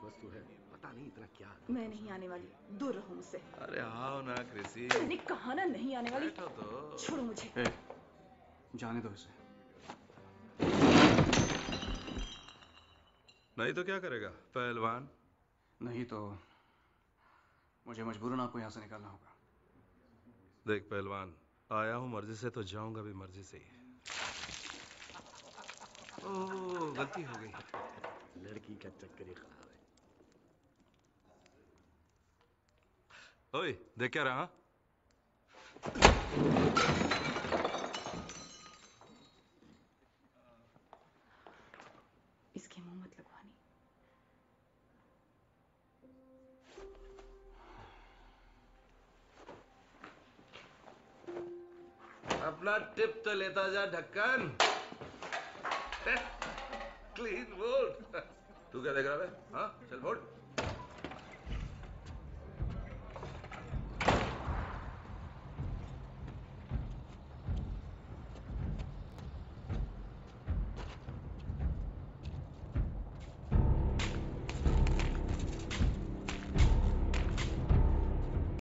खूबसूरत वस्तु है। पता नहीं इतना क्या मैं नहीं आने वाली। दूर रहो मुझसे। अरे आओ ना क्रिसी। मैंने कहा ना नहीं आने वाली। तो। छोड़ो मुझे। ए, जाने दो इसे। नहीं तो क्या करेगा? पहलवान? नहीं तो मुझे मजबूरन आपको यहाँ से निकालना होगा। देख पहलवान आया हूँ मर्ज़ी से तो जाऊँगा भी मर्ज़ी से ही। ओ गलती हो गई। लड़की का चक्कर ही खराब है ओए देख क्या रहा? इसके मुँह मत लगवानी अपना टिप तो लेता जा ढक्कन। क्लीन बोर्ड तू क्या देख रहा है? हाँ चल बोर्ड